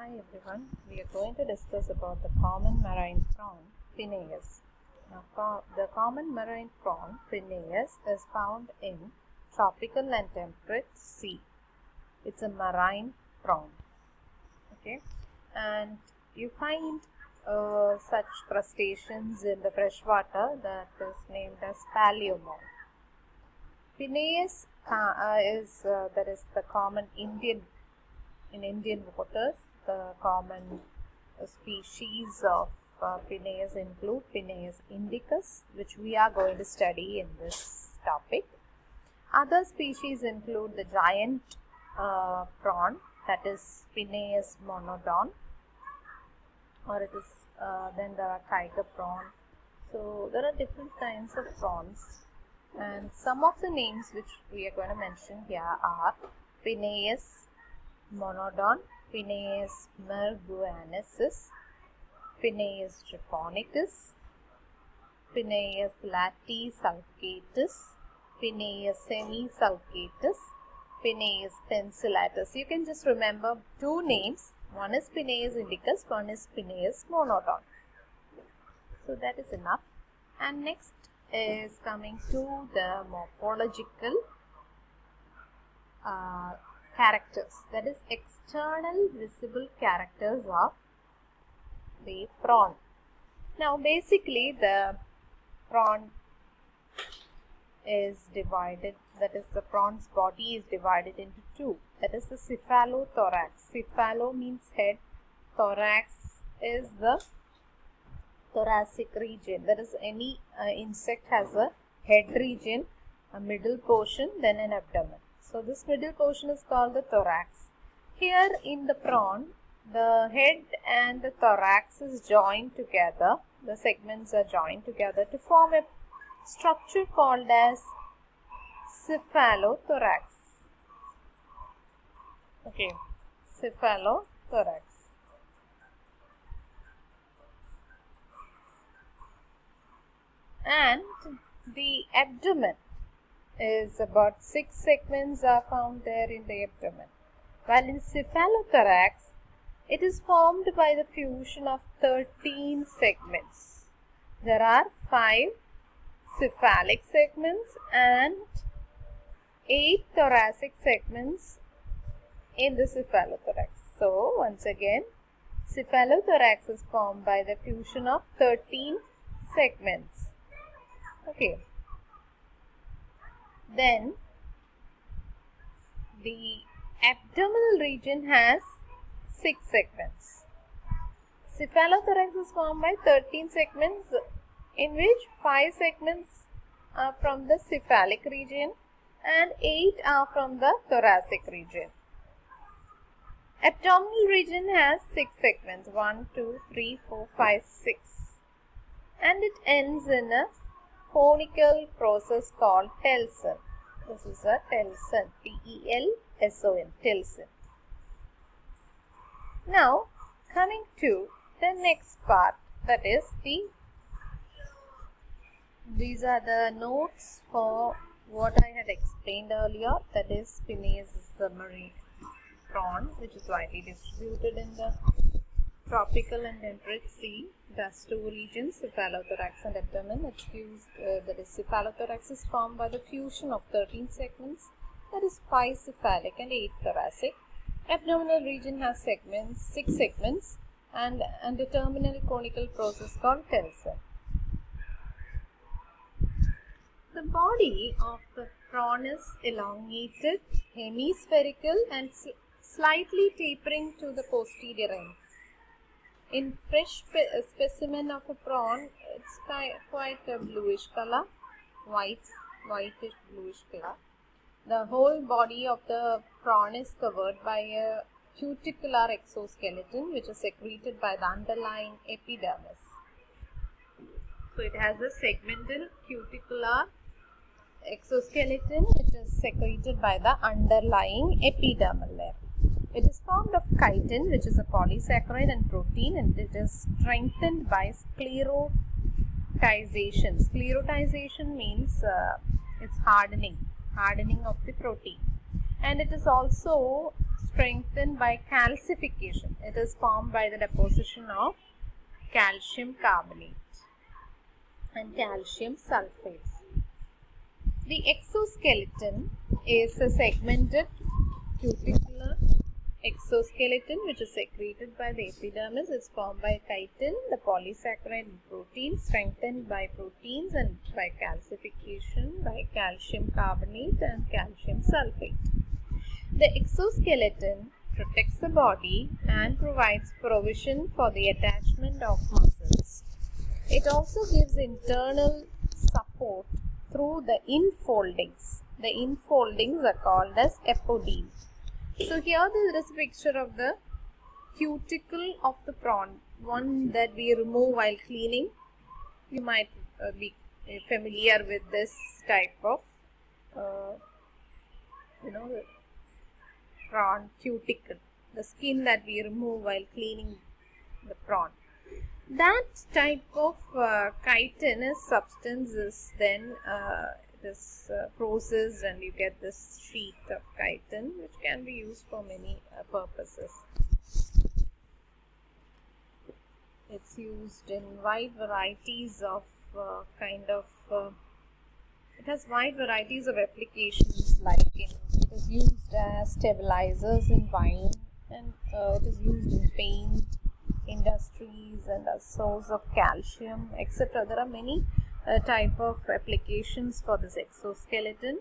Hi everyone, we are going to discuss about the common marine prawn, Penaeus. Now, the common marine prawn, Penaeus, is found in tropical and temperate sea. It's a marine prawn. Okay, and you find uh, such crustaceans in the freshwater that is named as paleomorph. Penaeus uh, uh, is uh, that is the common Indian in Indian waters. The common species of uh, include Penaeus indicus, which we are going to study in this topic. Other species include the giant uh, prawn, that is Penaeus monodon, or it is uh, then there are tiger prawn. So there are different kinds of prawns, and some of the names which we are going to mention here are Penaeus monodon, Penaeus merguiensis, Penaeus japonicus, Penaeus latisulcatus, Penaeus semisulcatus, Penaeus pencillatus. You can just remember two names. One is Penaeus indicus, one is Penaeus monodon. So that is enough. And next is coming to the morphological uh, characters. That is external visible characters of the prawn. Now basically the prawn is divided that is the prawn's body is divided into two. That is the cephalothorax cephalo means head. Thorax is the thoracic region. That is any uh, insect has a head region a middle portion then an abdomen so this middle portion is called the thorax. Here in the prawn, the head and the thorax is joined together. The segments are joined together to form a structure called as cephalothorax. Okay, cephalothorax. And the abdomen is about six segments are found there in the abdomen. While in cephalothorax, it is formed by the fusion of 13 segments. There are five cephalic segments and eight thoracic segments in the cephalothorax. So, once again, cephalothorax is formed by the fusion of 13 segments. Okay. Then the abdominal region has six segments. Cephalothorax is formed by 13 segments in which 5 segments are from the cephalic region and 8 are from the thoracic region. Abdominal region has 6 segments 1, 2, 3, 4, 5, 6 and it ends in a conical process called telson. This is a telson, T-E-L-S-O-N, telson. Now, coming to the next part, that is the, these are the notes for what I had explained earlier, that is Penaeus is the marine prawn, which is widely distributed in the tropical and temperate sea. It has two regions, cephalothorax and abdomen. It gives, uh, that is, cephalothorax is formed by the fusion of 13 segments, that is 5 cephalic and 8 thoracic. Abdominal region has segments, 6 segments, and, and a terminal conical process called telson. The body of the prawn is elongated, hemispherical, and slightly tapering to the posterior end in fresh spe uh, specimen of a prawn it's quite a bluish color. White whitish bluish color. The whole body of the prawn is covered by a cuticular exoskeleton which is secreted by the underlying epidermis. So it has a segmental cuticular exoskeleton which is secreted by the underlying epidermal. layer it is formed of chitin, which is a polysaccharide and protein, and it is strengthened by sclerotization. Sclerotization means uh, it's hardening, hardening of the protein. And it is also strengthened by calcification. It is formed by the deposition of calcium carbonate and calcium sulfates. The exoskeleton is a segmented cuticular exoskeleton which is secreted by the epidermis is formed by chitin, the polysaccharide protein strengthened by proteins and by calcification by calcium carbonate and calcium sulfate. The exoskeleton protects the body and provides provision for the attachment of muscles. It also gives internal support through the infoldings. The infoldings are called as apodeme. So here there is a picture of the cuticle of the prawn, one that we remove while cleaning. You might uh, be familiar with this type of, uh, you know, prawn cuticle, the skin that we remove while cleaning the prawn. That type of uh, chitinous substance is then uh, this uh, and you get this sheet of chitin which can be used for many uh, purposes. It's used in wide varieties of uh, kind of, uh, it has wide varieties of applications like in, it is used as stabilizers in wine and uh, it is used in paint industries and a source of calcium etc. There are many uh, type of applications for this exoskeleton.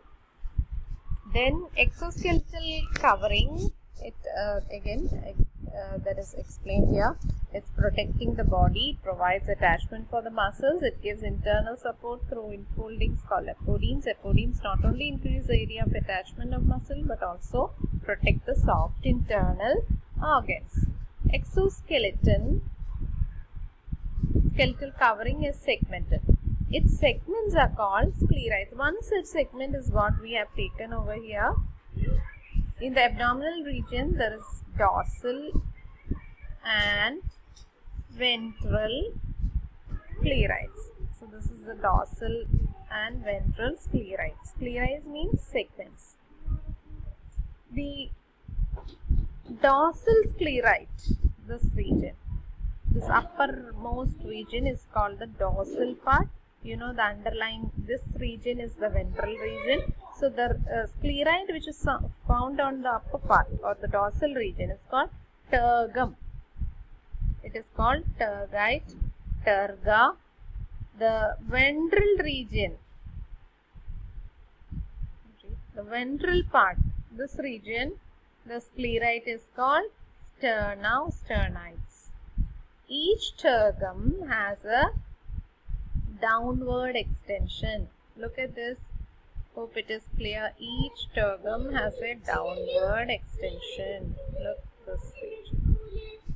Then exoskeletal covering, it uh, again uh, that is explained here. It's protecting the body, provides attachment for the muscles, it gives internal support through infoldings called apodemes. Apodemes not only increase the area of attachment of muscle but also protect the soft internal organs. Exoskeleton skeletal covering is segmented its segments are called sclerites. One such segment is what we have taken over here. In the abdominal region, there is dorsal and ventral sclerites. So, this is the dorsal and ventral sclerites. Sclerites means segments. The dorsal sclerite, this region, this uppermost region is called the dorsal part you know the underlying this region is the ventral region. So the uh, sclerite which is found on the upper part or the dorsal region is called tergum it is called tergite terga the ventral region the ventral part this region the sclerite is called sterna sternites each tergum has a downward extension. Look at this. Hope it is clear. Each tergum has a downward extension. Look this page.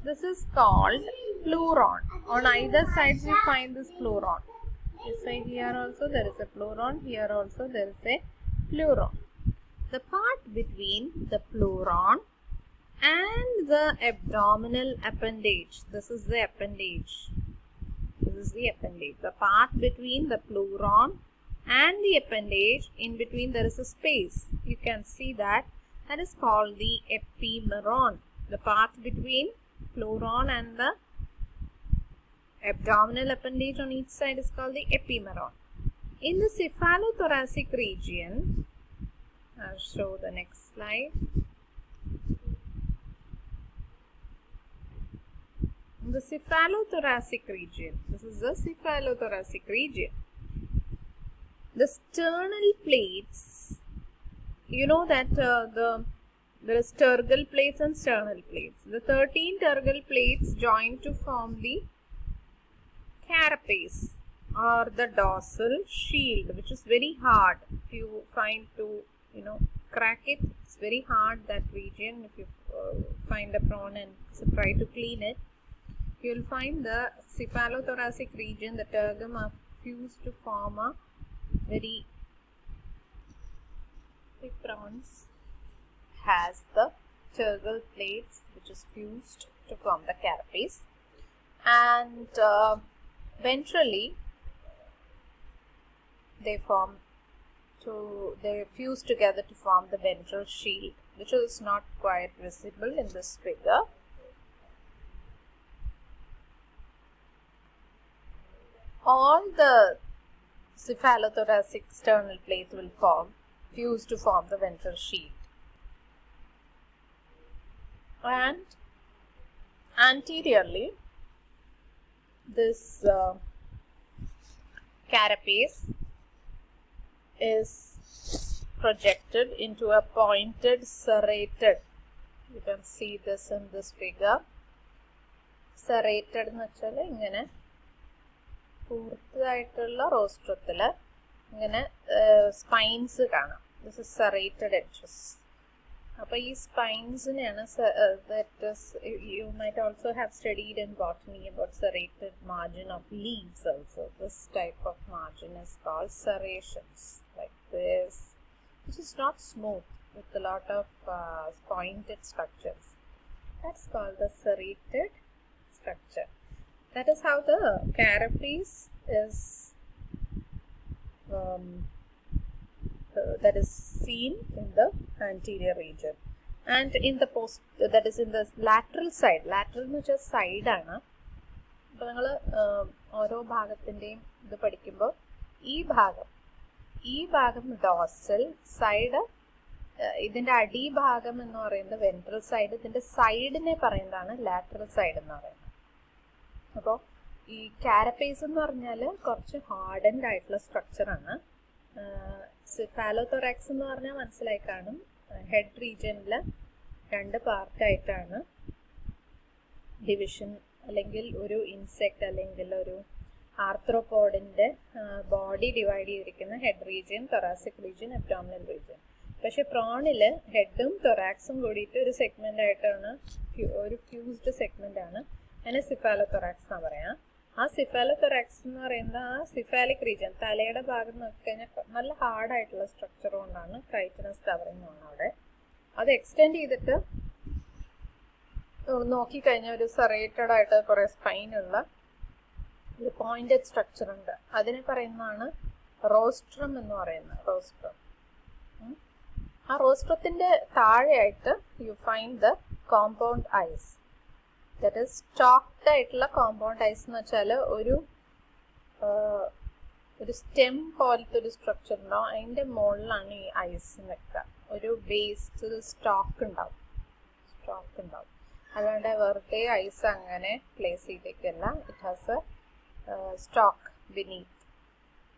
This is called pleuron. On either sides you find this pleuron. This side here also there is a pleuron. Here also there is a pleuron. The part between the pleuron and the abdominal appendage. This is the appendage is the appendage. The part between the pleuron and the appendage, in between there is a space. You can see that. That is called the epimeron. The part between pleuron and the abdominal appendage on each side is called the epimeron. In the cephalothoracic region, I'll show the next slide. The cephalothoracic region. This is the cephalothoracic region. The sternal plates, you know that uh, the there is tergal plates and sternal plates. The 13 tergal plates join to form the carapace or the dorsal shield which is very hard if you find to you know crack it it's very hard that region if you uh, find a prawn and try to clean it you will find the cephalothoracic region, the tergum are fused to form a very big prawns has the tergal plates which is fused to form the carapace and uh, ventrally they form to they fuse together to form the ventral shield which is not quite visible in this figure. All the cephalothoracic sternal plate will form, fuse to form the ventral sheath. And anteriorly, this uh, carapace is projected into a pointed serrated. You can see this in this figure. Serrated എന്ന് വെച്ചാൽ ഇങ്ങനെ കൂർത്തതായിട്ടുള്ള റോസ്ട്രത്തിൽ ഇങ്ങനെ spines കാണാം this is serrated edges അപ്പോൾ ഈ സ്പൈൻസിനെയാണ് you might also have studied in botany about serrated margin of leaves also this type of margin is called സെറേഷൻസ് like this which is not smooth with a lot of uh, pointed structures. That's called the serrated structure. That is how the carapace is um, uh, that is seen in the anterior region. And in the post, that is in the lateral side. Lateral എന്ന് വെച്ചാൽ സൈഡാണ് അപ്പോൾ നിങ്ങൾ ഓരോ ഭാഗത്തിന്റെയും ഇത് പഠിക്കുമ്പോൾ ഈ ഭാഗം ഈ ഭാഗം ഡോസൽ സൈഡ് ഇതിന്റെ അടിഭാഗം എന്ന് പറയുന്നത് വെൻട്രൽ സൈഡ് ഇതിന്റെ സൈഡിനെ പറയുന്നതാണ് ലാറ്ററൽ സൈഡ് എന്ന് പറയുന്നത് അപ്പോൾ ഈ കാരപ്പേസ് എന്ന് പറഞ്ഞാൽ കുറച്ച് ഹാർഡൻഡ് ആയിട്ടുള്ള സ്ട്രക്ചറാണ് സിഫാലോതൊറാക്സ് എന്ന് പറഞ്ഞാൽ മനസ്സിലായി കാണും. ഹെഡ് റീജിയനിൽ രണ്ട് പാർട്ടായിട്ടാണ് ഡിവിഷൻ അല്ലെങ്കിൽ ഒരു ഇൻസെക്ട് അല്ലെങ്കിൽ ഒരു ആർത്രോപോഡിന്റെ ബോഡി ഡിവൈഡ് ചെയ്തിരിക്കുന്ന head region thoracic region abdominal region പക്ഷെ പ്രോണിൽ ഹെഡും തൊറാക്സും കൂടിയിട്ട് ഒരു സെഗ്മെന്റ് ആയിട്ടാണ് ഒരു ഫ്യൂസ്ഡ് സെഗ്മെന്റ് ആണ്. അതിനെ സിഫാലോതൊറാക്സ് എന്നാ പറയാം. ആ സിഫാലോതൊറാക്സ് എന്ന് പറയുന്ന ആ സിഫാലിക് റീജിയൻ തലയുടെ ഭാഗം നോക്കിക്കഴിഞ്ഞാൽ നല്ല ഹാർഡായിട്ടുള്ള സ്ട്രക്ചർ കൊണ്ടാണ് ക്രൈറ്റനസ് കവറിങ് ആണ് അവിടെ. അത് എക്സ്റ്റെൻഡ് ചെയ്തിട്ട് നോക്കിക്കഴിഞ്ഞാൽ ഒരു സെറേറ്റഡ് ആയിട്ട് കുറെ സ്പൈനുള്ള ഒരു പോയിന്റഡ് സ്ട്രക്ചർ ഉണ്ട്. അതിനെ പറയുന്നതാണ് റോസ്ട്രം എന്ന് പറയുന്നത് റോസ്ട്രം ആ റോസ്ട്രത്തിന്റെ താഴെയായിട്ട് you find the compound eyes that is stalked ആയിട്ടുള്ള കോമ്പൗണ്ട് ഐസ് എന്ന് വെച്ചാൽ ഒരു ഒരു സ്റ്റെം പോലത്തെ ഒരു സ്ട്രക്ചർ ഉണ്ടാവും. അതിന്റെ മുകളിലാണ് ഈ ഐസ് നിൽക്കുക ഒരു ബേസ് സ്റ്റോക്ക് ഉണ്ടാവും. സ്റ്റോക്ക് ഉണ്ടാവും. അല്ലാണ്ട് വെറുതെ ഐസ് അങ്ങനെ place ചെയ്തേക്കല്ല. It has a stalk beneath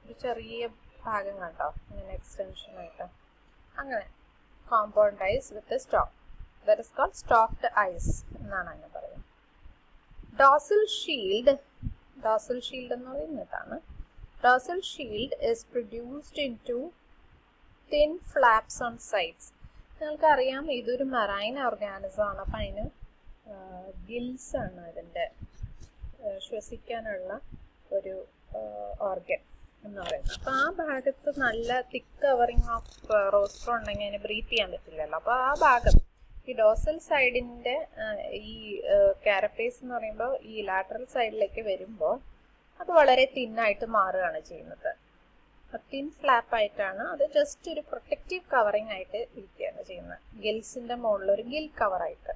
ഒരു ചെറിയ ഭാഗം കണ്ടോ? ഇങ്ങനെ എക്സ്റ്റൻഷൻ ആയിട്ട്. അങ്ങനെ. Compound eyes with stalk that is called stalked eyes എന്നാണ് അങ്ങനെ പറയുന്നത്. ഡോസൽ ഷീൽഡ് ഡോസൽ ഷീൽഡ് എന്ന് പറയുന്നതാണ് shield is produced in two thin flaps on sides നിങ്ങൾക്കറിയാം ഇതൊരു മറൈൻ ഓർഗാനിസം ആണ്. അപ്പം അതിന് ഗിൽസ് ആണ് അതിന്റെ ശ്വസിക്കാനുള്ള ഒരു ഓർഗൻ എന്ന് പറയുന്നത്. അപ്പം ആ ഭാഗത്ത് നല്ല തിക്ക് കവറിങ് ഓഫ് റോസ്റ്റർ ഉണ്ടെങ്കിൽ അതിന് ബ്രീത്ത് ചെയ്യാൻ പറ്റില്ലല്ലോ. അപ്പോൾ ആ ഭാഗം ഈ ഡോസൽ സൈഡിന്റെ ഈ കാരപ്പേസ് എന്ന് പറയുമ്പോൾ ഈ ലാറ്ററൽ സൈഡിലേക്ക് വരുമ്പോൾ അത് വളരെ തിന്നായിട്ട് മാറുകയാണ് ചെയ്യുന്നത്. തിൻ ഫ്ലാപ്പ് ആയിട്ടാണ് അത് ജസ്റ്റ് ഒരു പ്രൊട്ടക്റ്റീവ് കവറിങ് ആയിട്ട് ഇരിക്കുകയാണ് ചെയ്യുന്നത്. ഗിൽസിന്റെ മുകളിൽ ഒരു ഗിൽ കവർ ആയിട്ട്.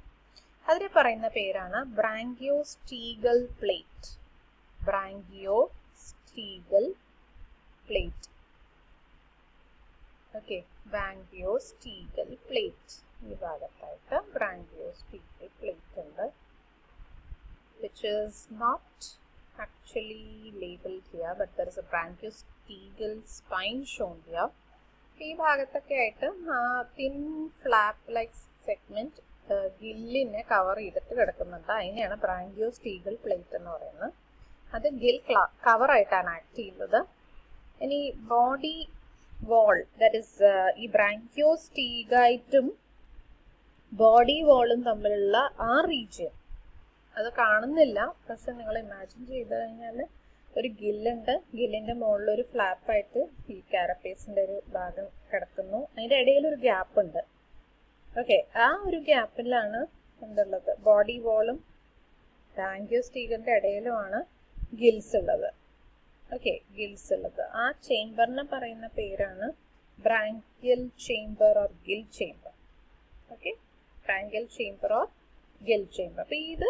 അതിനെ പറയുന്ന പേരാണ് branchiostegal plate branchiostegal plate okay branchiostegal plate ഈ ഭാഗത്തായിട്ട് ബ്രാങ്കിയോസ് പീറ്റി പ്ലേറ്റ് ഉണ്ട്. Which is not actually labelled here but there is a branchiostegal spine shown here ഈ ഭാഗത്തൊക്കെ ആയിട്ട് തിൻ ഫ്ലാപ്പ് ലൈക്ക് സെഗ്മെന്റ് ഗില്ലിനെ കവർ ചെയ്തിട്ട് കിടക്കുന്നുണ്ട്. അതിനെയാണ് ബ്രാങ്കിയോസ് ടീഗൽ പ്ലേറ്റ് എന്ന് പറയുന്നത്. അത് ഗിൽ കവർ ആയിട്ടാണ് ആക്ട് ചെയ്യുന്നത്. ഇനി ബോഡി വാൾ ദാറ്റ് ഇസ് ഈ ബ്രാങ്കിയോസ് സ്റ്റീഗായിട്ടും ബോഡി വോളും തമ്മിലുള്ള ആ റീജിയൻ. അത് കാണുന്നില്ല. പക്ഷെ നിങ്ങൾ ഇമാജിൻ ചെയ്ത് കഴിഞ്ഞാൽ ഒരു ഗില്ലുണ്ട്. ഗില്ലിന്റെ മുകളിൽ ഒരു ഫ്ലാപ്പായിട്ട് ഈ കാരപ്പേസിന്റെ ഒരു ഭാഗം കിടക്കുന്നു. അതിന്റെ ഇടയിൽ ഒരു ഗ്യാപ്പ് ഉണ്ട്. ഓക്കെ ആ ഒരു ഗ്യാപ്പിലാണ് എന്തുള്ളത്? ബോഡി വോളും ടാങ്കിയോ സ്റ്റീഗറിന്റെ ഇടയിലുമാണ് ഗിൽസ് ഉള്ളത്. ഓക്കെ ഗിൽസ് ഉള്ളത്. ആ ചേംബറിനെ പറയുന്ന പേരാണ് branchial chamber or gill chamber. Okay triangle or gill chamber അപ്പോൾ ഇത്